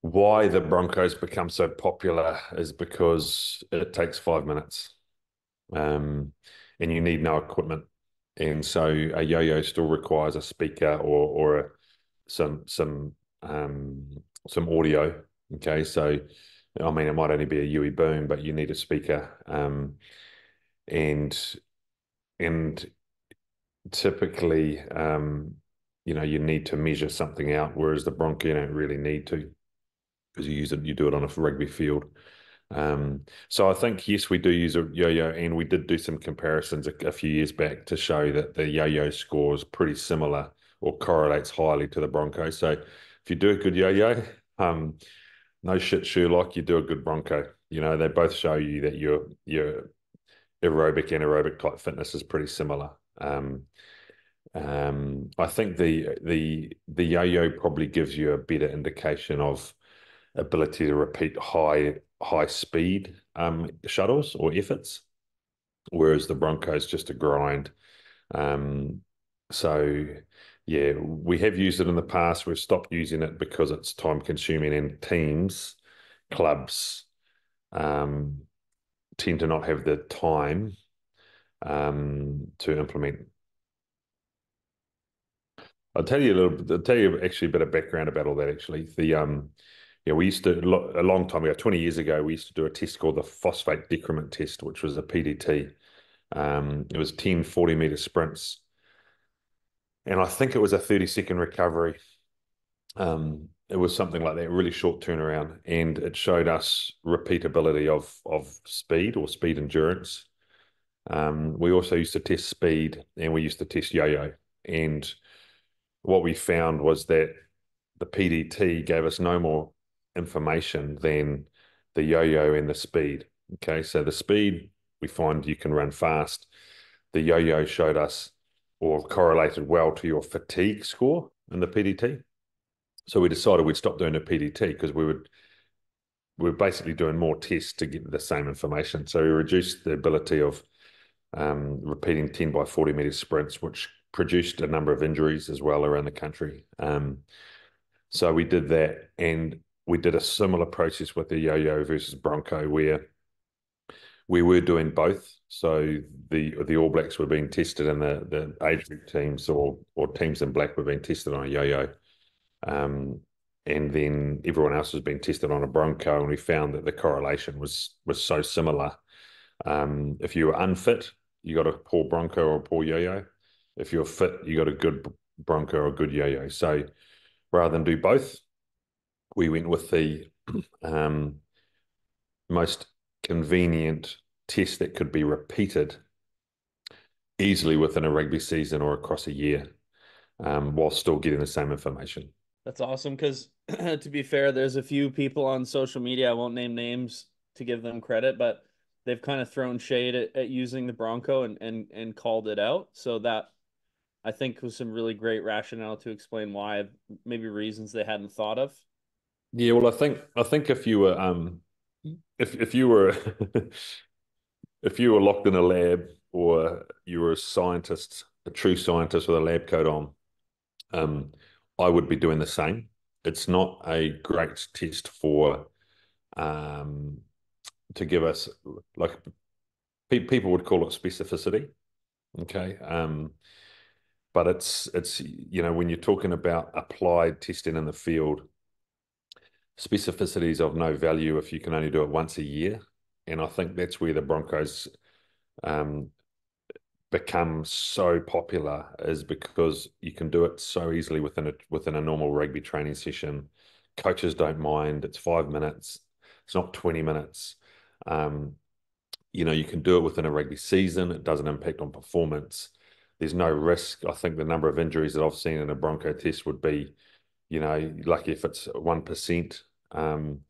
why the Broncos become so popular is because it takes five minutes, um, and you need no equipment, and so a yo-yo still requires a speaker or or a, some some um, some audio. Okay, so I mean it might only be a UE boom, but you need a speaker, um, and and typically, um, you know, you need to measure something out, whereas the Bronco you don't really need to because you use it, you do it on a rugby field. Um, so I think yes, we do use a yo-yo, and we did do some comparisons a, a few years back to show that the yo-yo score is pretty similar or correlates highly to the Bronco. So if you do a good yo-yo, um, no shit, Sherlock, you do a good Bronco. You know, they both show you that your your aerobic and aerobic type fitness is pretty similar. Um, um, I think the the the yo-yo probably gives you a better indication of ability to repeat high high speed um, shuttles or efforts, whereas the Broncos just a grind. Um, so yeah, we have used it in the past. We've stopped using it because it's time consuming and teams, clubs um, tend to not have the time um, to implement. I'll tell you a little. I'll tell you actually a bit of background about all that. Actually, the um, yeah, we used to a long time ago, twenty years ago, we used to do a test called the phosphate decrement test, which was a PDT. Um, it was 10 40 meter sprints, and I think it was a thirty second recovery. Um, it was something like that, really short turnaround, and it showed us repeatability of of speed or speed endurance. Um, we also used to test speed, and we used to test yo-yo, and what we found was that the PDT gave us no more information than the yo-yo and the speed. Okay, so the speed we find you can run fast. The yo-yo showed us or correlated well to your fatigue score in the PDT. So we decided we'd stop doing the PDT because we would we are basically doing more tests to get the same information. So we reduced the ability of um, repeating 10 by 40 meter sprints, which produced a number of injuries as well around the country. Um, so we did that, and we did a similar process with the yo-yo versus Bronco, where we were doing both. So the the All Blacks were being tested, and the the age group teams or or teams in black were being tested on a yo-yo. Um, and then everyone else was being tested on a Bronco, and we found that the correlation was was so similar. Um, if you were unfit, you got a poor Bronco or a poor yo-yo if you're fit, you got a good Bronco or a good yo-yo. So rather than do both, we went with the um, most convenient test that could be repeated easily within a rugby season or across a year, um, while still getting the same information. That's awesome. Because to be fair, there's a few people on social media. I won't name names to give them credit, but they've kind of thrown shade at, at using the Bronco and, and and called it out. So that I think was some really great rationale to explain why, maybe reasons they hadn't thought of. Yeah, well, I think I think if you were um, if if you were if you were locked in a lab or you were a scientist, a true scientist with a lab coat on, um, I would be doing the same. It's not a great test for um, to give us like people would call it specificity. Okay. Um, but it's it's you know when you're talking about applied testing in the field specificity is of no value if you can only do it once a year. And i think that's where the broncos um, become so popular is because you can do it so easily within a within a normal rugby training session. Coaches don't mind. It's five minutes. It's not 20 minutes. Um, you know you can do it within a rugby season. It doesn't impact on performance. There's no risk. I think the number of injuries that I've seen in a Bronco test would be, you know, lucky if it's one percent. Um,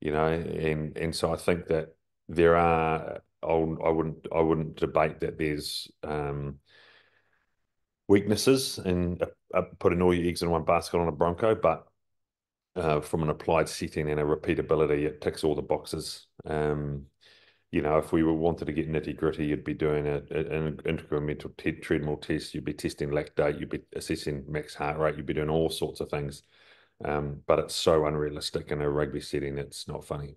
you know, and and so I think that there are. I'll, I wouldn't I wouldn't debate that there's um, weaknesses in uh, uh, putting all your eggs in one basket on a Bronco, but uh, from an applied setting and a repeatability, it ticks all the boxes. Um, you know, if we were wanted to get nitty gritty, you'd be doing a, an incremental treadmill test. You'd be testing lactate. You'd be assessing max heart rate. You'd be doing all sorts of things. Um, but it's so unrealistic in a rugby setting, it's not funny.